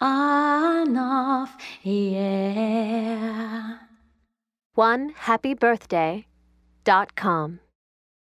on off, yeah. One happy birthday dot com.